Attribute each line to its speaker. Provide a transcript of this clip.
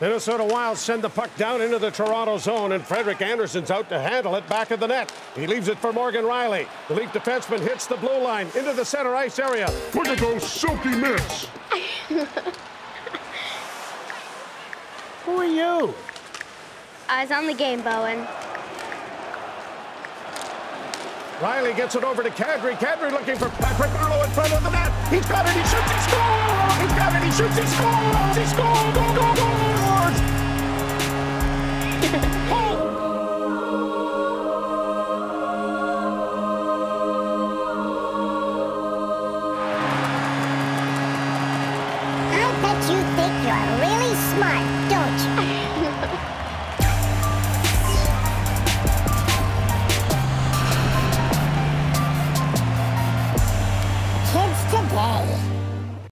Speaker 1: Minnesota Wild send the puck down into the Toronto zone, and Frederik Andersen's out to handle it back of the net. He leaves it for Morgan Rielly. The Leaf defenseman hits the blue line into the center ice area.
Speaker 2: Look at those silky mitts.
Speaker 1: Who are you?
Speaker 3: I was on the game, Bowen.
Speaker 1: Rielly gets it over to Kadri. Kadri looking for Patrick Marleau in front of the net. He's got it. He shoots. He scores. He's got it. He shoots. He scores. He scores. Go, go, scores.
Speaker 4: I bet you think you're really smart, don't you?